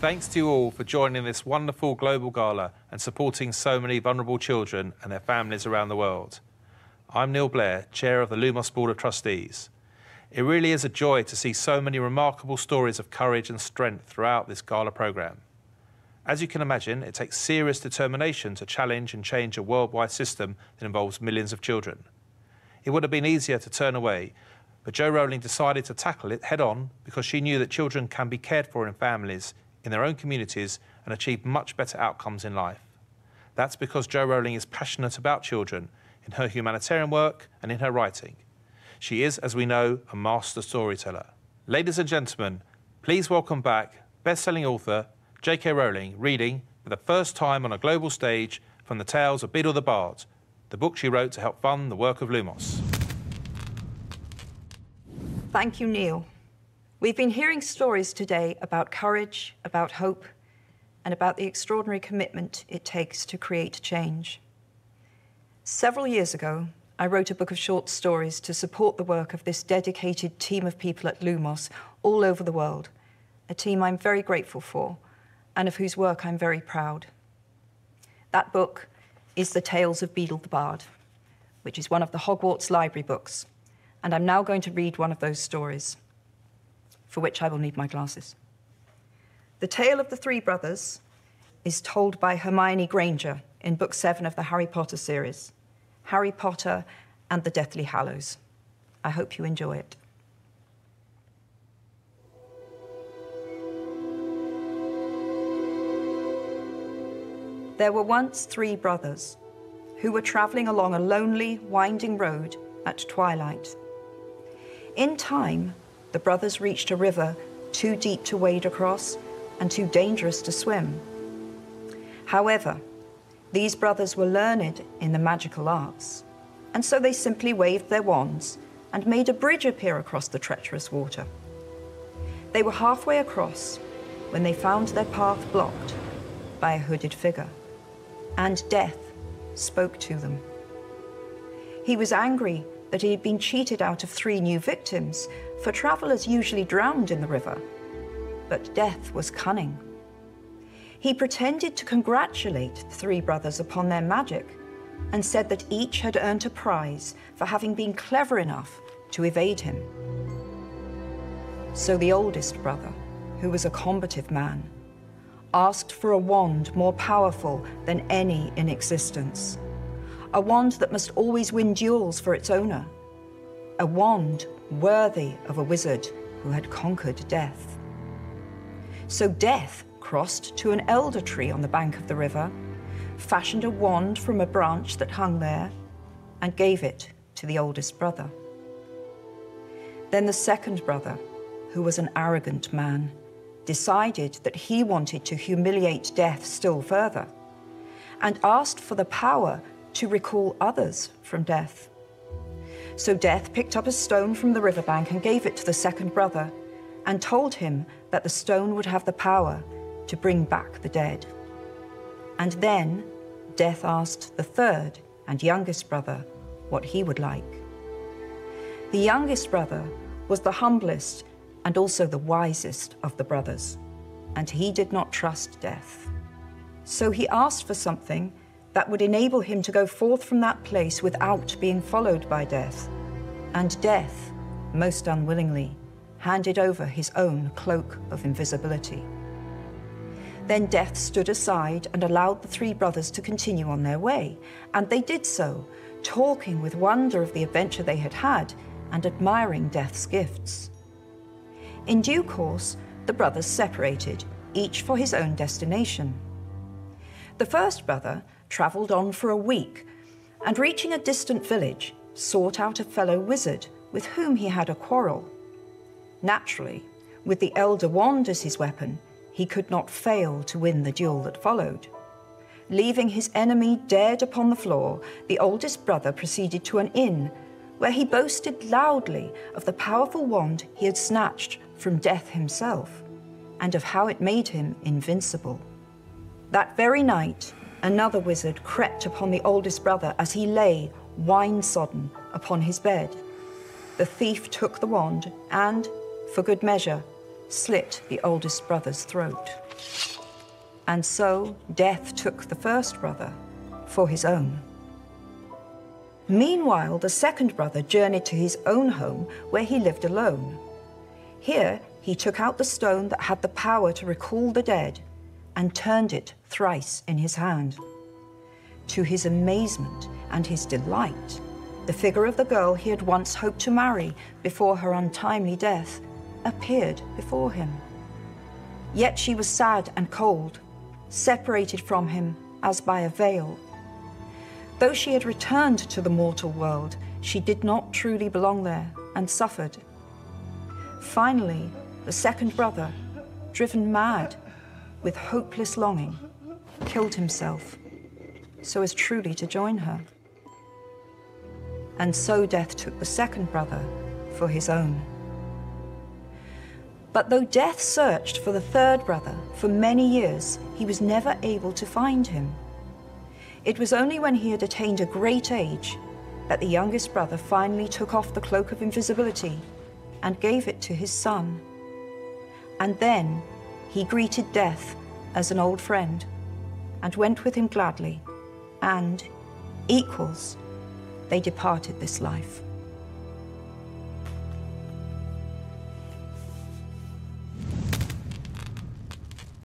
Thanks to you all for joining this wonderful global gala and supporting so many vulnerable children and their families around the world. I'm Neil Blair, Chair of the Lumos Board of Trustees. It really is a joy to see so many remarkable stories of courage and strength throughout this gala programme. As you can imagine, it takes serious determination to challenge and change a worldwide system that involves millions of children. It would have been easier to turn away, but Jo Rowling decided to tackle it head on because she knew that children can be cared for in families, in their own communities, and achieve much better outcomes in life. That's because Jo Rowling is passionate about children in her humanitarian work and in her writing. She is, as we know, a master storyteller. Ladies and gentlemen, please welcome back best-selling author J.K. Rowling reading for the first time on a global stage from the tales of Beedle the Bard, the book she wrote to help fund the work of Lumos. Thank you, Neil. We've been hearing stories today about courage, about hope, and about the extraordinary commitment it takes to create change. Several years ago, I wrote a book of short stories to support the work of this dedicated team of people at Lumos all over the world, a team I'm very grateful for and of whose work I'm very proud. That book is The Tales of Beedle the Bard, which is one of the Hogwarts library books and I'm now going to read one of those stories, for which I will need my glasses. The tale of the three brothers is told by Hermione Granger in Book Seven of the Harry Potter series Harry Potter and the Deathly Hallows. I hope you enjoy it. There were once three brothers who were traveling along a lonely, winding road at twilight. In time, the brothers reached a river too deep to wade across and too dangerous to swim. However, these brothers were learned in the magical arts, and so they simply waved their wands and made a bridge appear across the treacherous water. They were halfway across when they found their path blocked by a hooded figure, and death spoke to them. He was angry that he had been cheated out of three new victims, for travellers usually drowned in the river. But death was cunning. He pretended to congratulate the three brothers upon their magic and said that each had earned a prize for having been clever enough to evade him. So the oldest brother, who was a combative man, asked for a wand more powerful than any in existence a wand that must always win duels for its owner, a wand worthy of a wizard who had conquered death. So Death crossed to an elder tree on the bank of the river, fashioned a wand from a branch that hung there, and gave it to the oldest brother. Then the second brother, who was an arrogant man, decided that he wanted to humiliate death still further and asked for the power to recall others from death. So Death picked up a stone from the riverbank and gave it to the second brother, and told him that the stone would have the power to bring back the dead. And then Death asked the third and youngest brother what he would like. The youngest brother was the humblest and also the wisest of the brothers, and he did not trust Death. So he asked for something that would enable him to go forth from that place without being followed by death. And death, most unwillingly, handed over his own cloak of invisibility. Then death stood aside and allowed the three brothers to continue on their way, and they did so, talking with wonder of the adventure they had had and admiring death's gifts. In due course, the brothers separated, each for his own destination. The first brother travelled on for a week, and reaching a distant village, sought out a fellow wizard with whom he had a quarrel. Naturally, with the elder wand as his weapon, he could not fail to win the duel that followed. Leaving his enemy dead upon the floor, the oldest brother proceeded to an inn, where he boasted loudly of the powerful wand he had snatched from death himself, and of how it made him invincible. That very night, another wizard crept upon the oldest brother as he lay, wine sodden, upon his bed. The thief took the wand and, for good measure, slit the oldest brother's throat. And so death took the first brother for his own. Meanwhile, the second brother journeyed to his own home where he lived alone. Here, he took out the stone that had the power to recall the dead and turned it thrice in his hand. To his amazement and his delight, the figure of the girl he had once hoped to marry before her untimely death appeared before him. Yet she was sad and cold, separated from him as by a veil. Though she had returned to the mortal world, she did not truly belong there and suffered. Finally, the second brother, driven mad with hopeless longing, killed himself so as truly to join her. And so death took the second brother for his own. But though death searched for the third brother for many years, he was never able to find him. It was only when he had attained a great age that the youngest brother finally took off the cloak of invisibility and gave it to his son. And then he greeted death as an old friend and went with him gladly, and, equals, they departed this life.